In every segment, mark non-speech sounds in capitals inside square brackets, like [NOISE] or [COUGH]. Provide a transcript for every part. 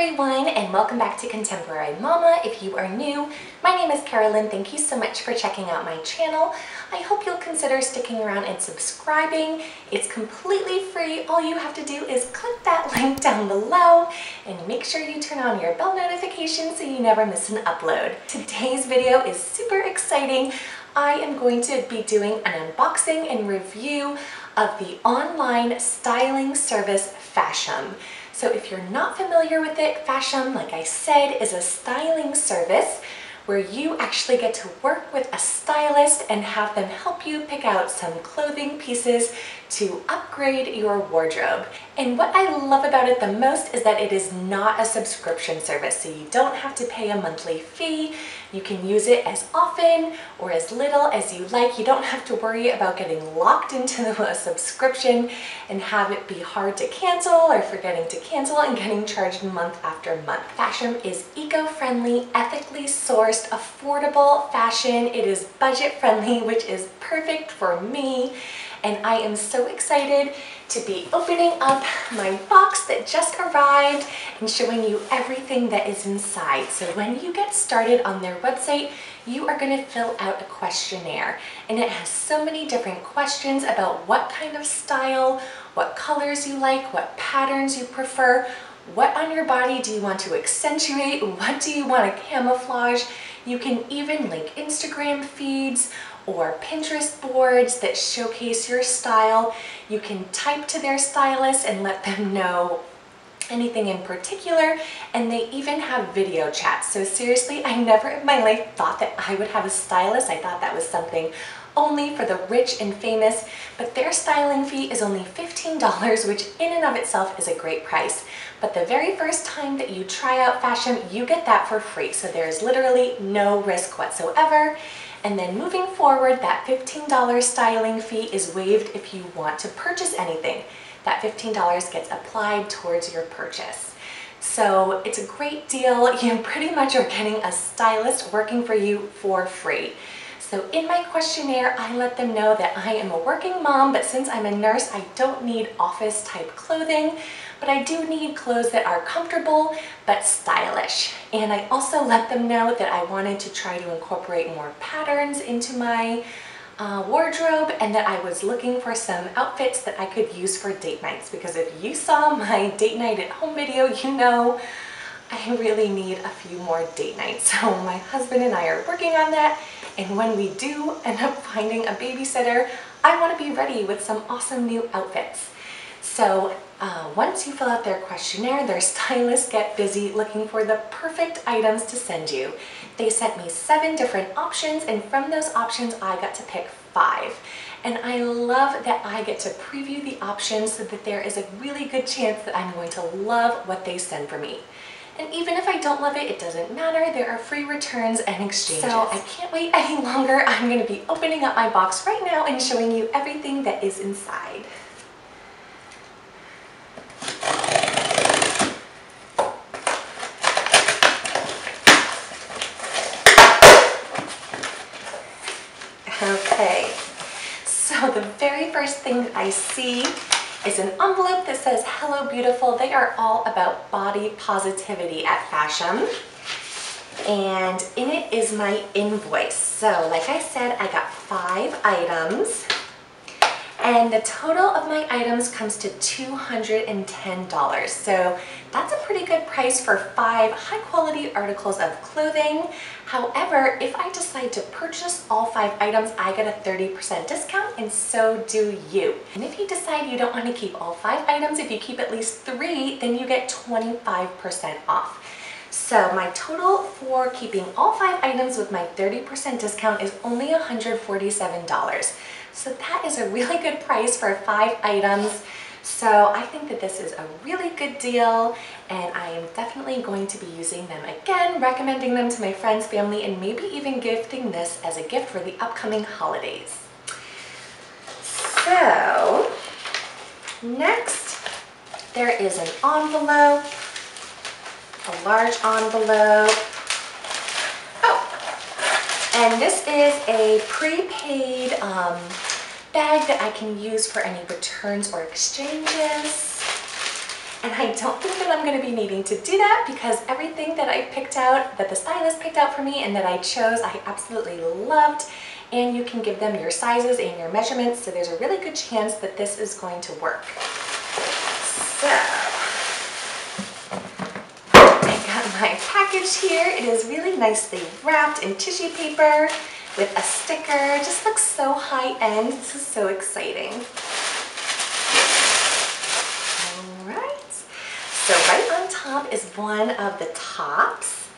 everyone and welcome back to Contemporary Mama. If you are new, my name is Carolyn. Thank you so much for checking out my channel. I hope you'll consider sticking around and subscribing. It's completely free. All you have to do is click that [LAUGHS] link down below and make sure you turn on your bell notifications so you never miss an upload. Today's video is super exciting. I am going to be doing an unboxing and review of the online styling service Fashom. So if you're not familiar with it, Fashom, like I said, is a styling service where you actually get to work with a stylist and have them help you pick out some clothing pieces to upgrade your wardrobe. And what I love about it the most is that it is not a subscription service, so you don't have to pay a monthly fee. You can use it as often or as little as you like. You don't have to worry about getting locked into [LAUGHS] a subscription and have it be hard to cancel or forgetting to cancel and getting charged month after month. Fashom is eco-friendly, ethically sourced, affordable fashion. It is budget friendly, which is perfect for me and I am so excited to be opening up my box that just arrived and showing you everything that is inside. So when you get started on their website, you are going to fill out a questionnaire and it has so many different questions about what kind of style, what colors you like, what patterns you prefer, what on your body do you want to accentuate, what do you want to camouflage. You can even link Instagram feeds or Pinterest boards that showcase your style. You can type to their stylist and let them know anything in particular and they even have video chats. So seriously I never in my life thought that I would have a stylist. I thought that was something only for the rich and famous but their styling fee is only $15 which in and of itself is a great price. But the very first time that you try out Fashom, you get that for free. So there's literally no risk whatsoever and then moving forward, that $15 styling fee is waived if you want to purchase anything. That $15 gets applied towards your purchase. So it's a great deal. [LAUGHS] You pretty much are getting a stylist working for you for free. So in my questionnaire, I let them know that I am a working mom, but since I'm a nurse, I don't need office type clothing but I do need clothes that are comfortable but stylish. And I also let them know that I wanted to try to incorporate more patterns into my uh, wardrobe and that I was looking for some outfits that I could use for date nights because if you saw my [LAUGHS] date night at home video, you know I really need a few more date nights. [LAUGHS] So my husband and I are working on that and when we do end up finding a babysitter, I want to be ready with some awesome new outfits. So uh, once you fill out their questionnaire, their [LAUGHS] stylists get busy looking for the perfect items to send you. They sent me seven different options and from those options I got to pick five. And I love that I get to preview the options so that there is a really good chance that I'm going to love what they send for me. And even if I don't love it, it doesn't matter. There are free returns and exchanges. So I can't wait any [LAUGHS] longer. I'm going to be opening up my box right now and showing you everything that is inside. Okay, so the very first thing I see is an envelope that says, hello beautiful. They are all about body positivity at Fashom. And in it is my invoice. So like I said, I got five items and the total of my items comes to $210. So that's a pretty good price for five high quality articles of clothing. However, if I decide to purchase all five items, I get a 30% discount and so do you. And if you decide you don't want to keep all five items, if you keep at least three, then you get 25% off. So my total for keeping all five items with my 30% discount is only $147. So that is a really good price for five items. So I think that this is a really good deal and I am definitely going to be using them again, recommending them to my friends, family, and maybe even gifting this as a gift for the upcoming holidays. So next there is an envelope, a large envelope. And this is a prepaid um, bag that I can use for any returns or exchanges. And I don't think that I'm gonna be needing to do that because everything that I picked out, that the stylist picked out for me and that I chose, I absolutely loved. And you can give them your sizes and your measurements, so there's a really good chance that this is going to work. So, I got my package here. It is really nicely wrapped in tissue paper with a sticker. Just looks so high end. This is so exciting. Alright, so right on top is one of the tops.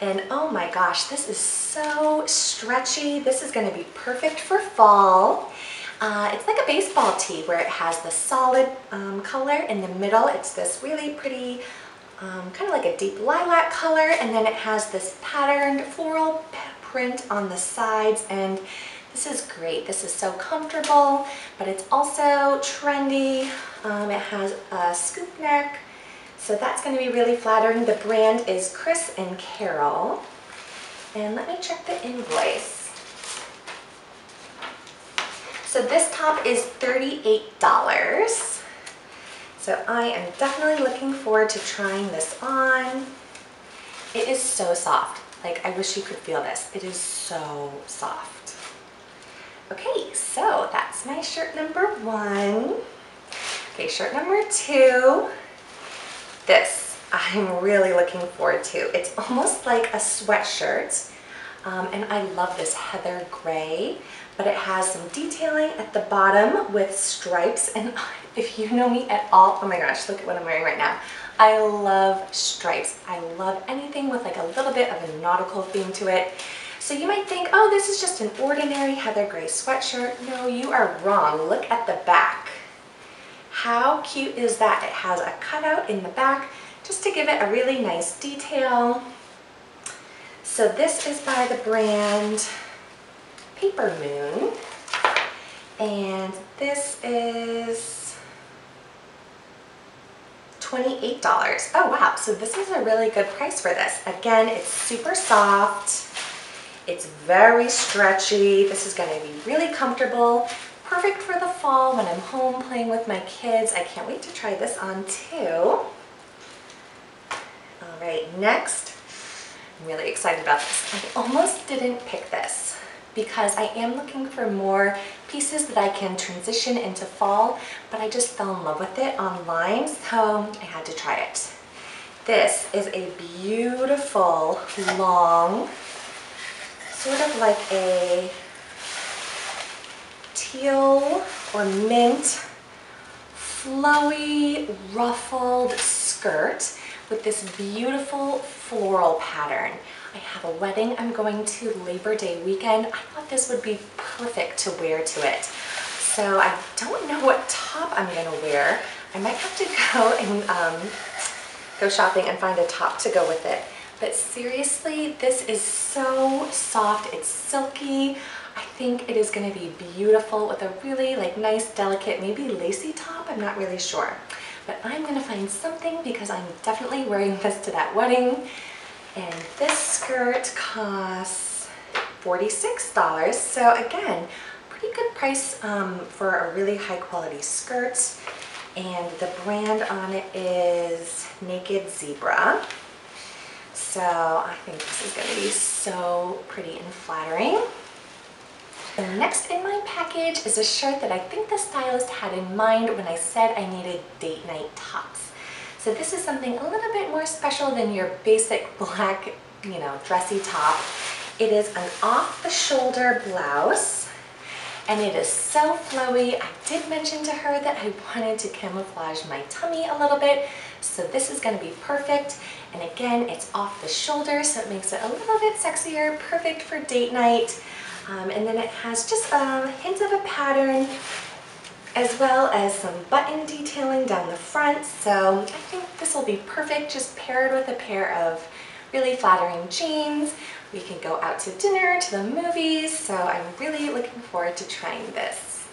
And oh my gosh, this is so stretchy. This is gonna be perfect for fall. Uh, it's like a baseball tee where it has the solid um, color in the middle. It's this really pretty, um, kind of like a deep lilac color. And then it has this patterned floral print on the sides. And this is great. This is so comfortable, but it's also trendy. Um, it has a scoop neck so that's going to be really flattering. The brand is Chris and Carol. And let me check the invoice. So this top is $38. So I am definitely looking forward to trying this on. It is so soft. Like I wish you could feel this. It is so soft. Okay, so that's my shirt number one. Okay, shirt number two. This I'm really looking forward to. It's almost like a sweatshirt. Um, and I love this heather gray, but it has some detailing at the bottom with stripes. And [LAUGHS] if you know me at all, oh my gosh, look at what I'm wearing right now. I love stripes. I love anything with like a little bit of a nautical theme to it. So you might think, oh, this is just an ordinary heather gray sweatshirt. No, you are wrong. Look at the back. How cute is that? It has a cutout in the back just to give it a really nice detail. So this is by the brand Paper Moon. And this is $28. Oh wow, so this is a really good price for this. Again, it's super soft. It's very stretchy. This is gonna be really comfortable. Perfect for the fall when I'm home playing with my kids. I can't wait to try this on too. All right, next, I'm really excited about this. I almost didn't pick this because I am looking for more pieces that I can transition into fall, but I just fell in love with it online, so I had to try it. This is a beautiful, long, sort of like a teal or mint flowy ruffled skirt with this beautiful floral pattern. I have a wedding I'm going to Labor Day weekend. I thought this would be perfect to wear to it. So I don't know what top I'm gonna wear. I might have to [LAUGHS] go and um, go shopping and find a top to go with it. But seriously, this is so soft, it's silky. I think it is gonna be beautiful with a really like nice, delicate, maybe lacy top, I'm not really sure. But I'm gonna find something because I'm definitely wearing [LAUGHS] this to that wedding. And this skirt costs $46. So again, pretty good price um, for a really high quality skirt. And the brand on it is Naked Zebra. So I think this is gonna be so pretty and flattering. The next in my package is a shirt that I think the stylist had in mind when I said I needed date night tops. So this is something a little bit more special than your basic [LAUGHS] black, you know, dressy top. It is an off-the-shoulder blouse and it is so flowy. I did mention to her that I wanted to camouflage my tummy a little bit, so this is gonna be perfect. And again, it's off the shoulder, so it makes it a little bit sexier, perfect for date night. Um, and then it has just a hint of a pattern as well as some button detailing down the front. So I think this will be perfect just paired with a pair of really flattering jeans. We can go out to dinner, to the movies. So I'm really looking forward to trying this.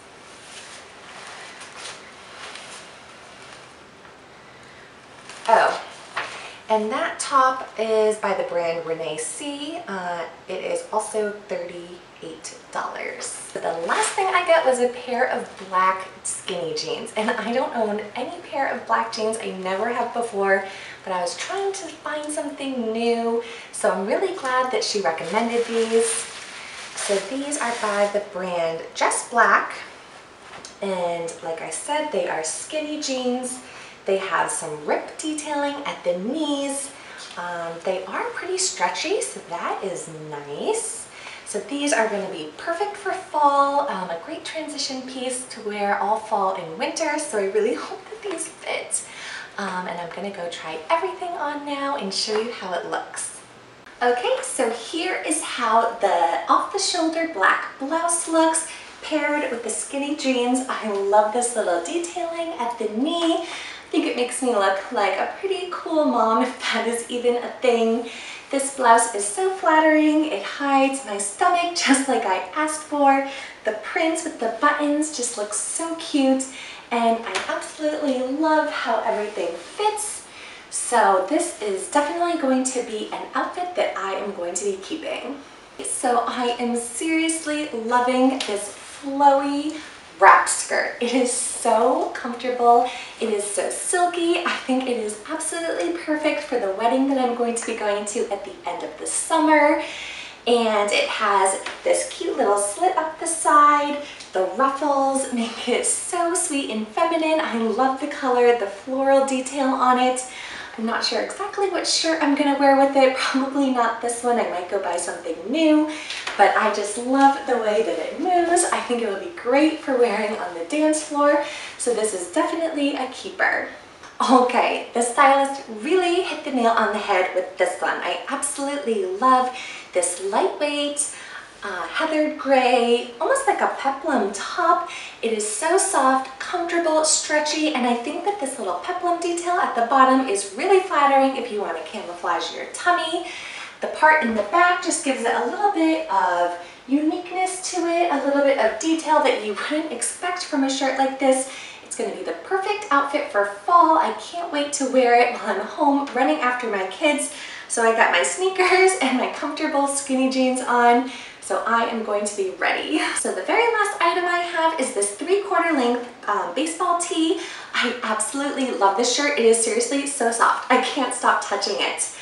Oh, and that top is by the brand Renee C. Uh, it is also $38. The last thing I got was a pair of black skinny jeans and I don't own any pair of black jeans. I never have before, but I was trying to find something new. So I'm really glad that she recommended these. So these are by the brand Just Black. And like I said, they are skinny jeans. They have some rip detailing at the knees. Um, they are pretty stretchy, so that is nice. So these are going to be perfect for fall, um, a great transition piece to wear all fall and winter. So I really [LAUGHS] hope that these fit. Um, and I'm going to go try everything on now and show you how it looks. Okay, so here is how the off-the-shoulder black blouse looks paired with the skinny jeans. I love this little detailing at the knee. I think it makes me look like a pretty cool mom if that is even a thing. This blouse is so flattering. It hides my stomach [LAUGHS] just like I asked for. The prints with the buttons just look so cute. And I absolutely love how everything fits. So this is definitely going to be an outfit that I am going to be keeping. So I am seriously loving this flowy wrap skirt. It is so comfortable. It is so silky. I think it is absolutely perfect for the wedding that I'm going to be going to at the end of the summer. And it has this cute little slit up the side. The ruffles make it so sweet and feminine. I love the color, the floral detail on it. I'm not sure exactly what shirt I'm gonna wear with it. [LAUGHS] Probably not this one. I might go buy something new, but I just love the way that it moves. I think it will be great for wearing on the dance floor. So this is definitely a keeper. Okay, the stylist really hit the nail on the head with this one. I absolutely love this lightweight, uh, heathered gray, almost like a peplum top. It is so soft, comfortable, stretchy, and I think that this little peplum detail at the bottom is really flattering if you want to camouflage your tummy. The part in the back just gives it a little bit of uniqueness to it, a little bit of detail that you wouldn't expect from a shirt like this. It's to be the perfect outfit for fall. I can't wait to wear it while I'm home running after my kids. So I got my sneakers [LAUGHS] and my comfortable skinny jeans on. So I am going to be ready. So the very last item I have is this three quarter length um, baseball tee. I absolutely love this shirt. It is seriously so soft. I can't stop touching it.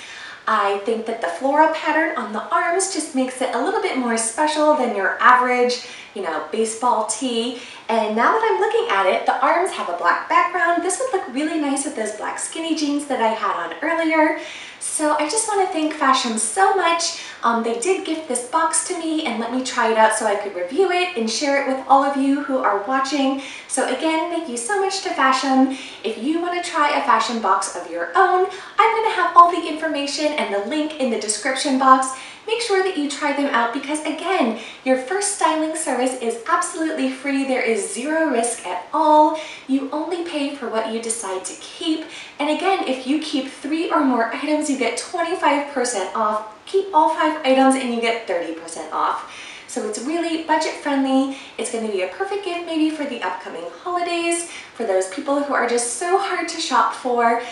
I think that the floral pattern on the arms just makes it a little bit more special than your average, you know, baseball tee. And now that I'm looking at it, the arms have a black background. This would look really nice with those black skinny jeans that I had on earlier. So I just want to thank Fashom so much. Um, they did gift this box to me and let me try it out so I could review it and share it with all of you who are watching. So again, thank you so much to Fashom. If you want to try a Fashom box of your own, I'm going to have all the information and the link in the description box make sure that you try them out because again, your first styling service is absolutely free. There is zero risk at all. You only pay for what you decide to keep. And again, if you keep three or more items, you get 25% off. Keep all five items and you get 30% off. So it's really budget friendly. It's going to be a perfect gift maybe for the upcoming holidays, for those people who are just so hard to shop for.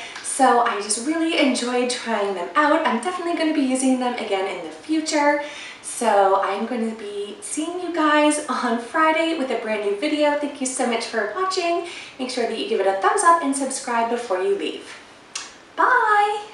So I just really enjoyed trying them out. I'm definitely going to be using them again in the future. So I'm going to be seeing you guys on Friday with a brand new video. Thank you so much for watching. Make sure that you give it a thumbs up and subscribe before you leave. Bye!